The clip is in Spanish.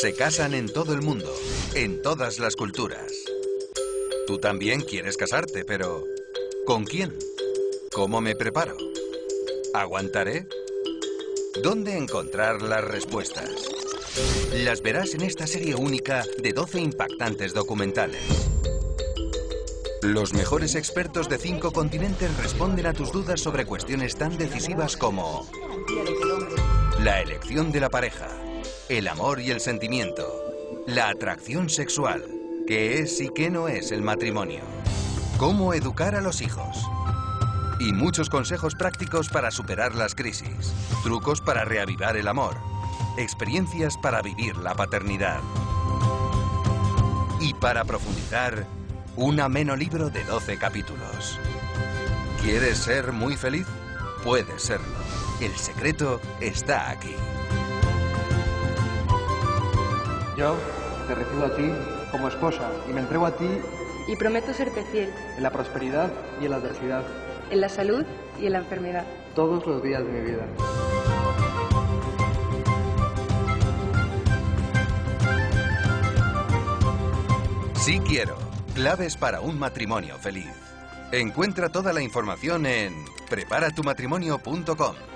Se casan en todo el mundo, en todas las culturas. Tú también quieres casarte, pero ¿con quién? ¿Cómo me preparo? ¿Aguantaré? ¿Dónde encontrar las respuestas? Las verás en esta serie única de 12 impactantes documentales. Los mejores expertos de cinco continentes responden a tus dudas sobre cuestiones tan decisivas como la elección de la pareja, el amor y el sentimiento, la atracción sexual, qué es y qué no es el matrimonio, cómo educar a los hijos y muchos consejos prácticos para superar las crisis, trucos para reavivar el amor, experiencias para vivir la paternidad. Y para profundizar, un ameno libro de 12 capítulos. ¿Quieres ser muy feliz? Puedes serlo. El secreto está aquí. Yo te recibo a ti como esposa y me entrego a ti Y prometo serte fiel en la prosperidad y en la adversidad, en la salud y en la enfermedad. todos los días de mi vida. Sí quiero. Claves para un matrimonio feliz. Encuentra toda la información en preparatumatrimonio.com.